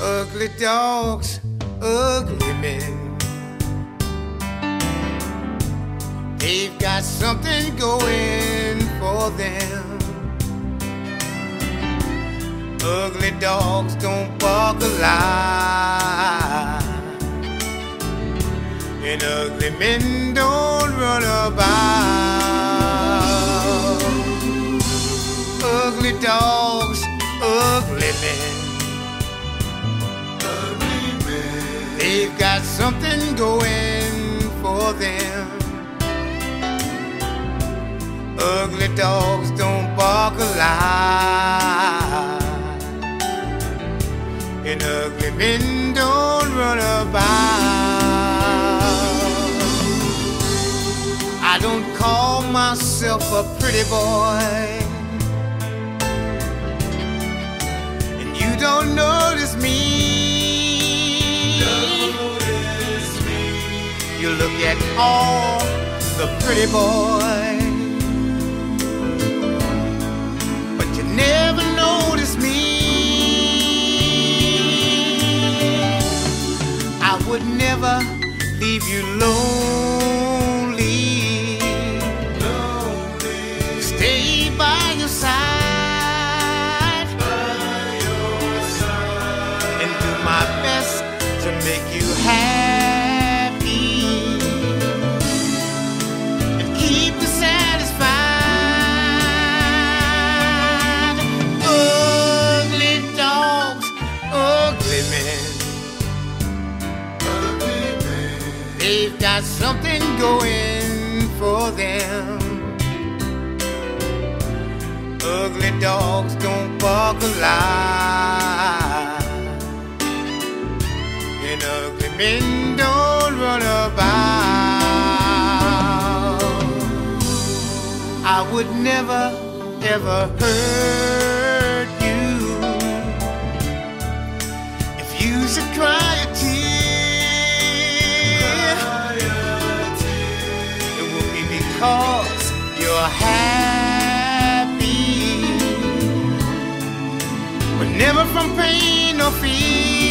Ugly dogs, ugly men. They've got something going for them. Ugly dogs don't bark a lot. And ugly men don't run about. Ugly dogs, ugly men. They've got something going for them. Ugly dogs don't bark a lot. And ugly men don't run about. I don't call myself a pretty boy. And you don't notice You look at all the pretty boys, but you never notice me. I would never leave you lonely. Stay by your They've got something going for them. Ugly dogs don't bark a lot. And ugly men don't run about. I would never, ever hurt you if you should cry. Because you're happy, but never from pain or fear.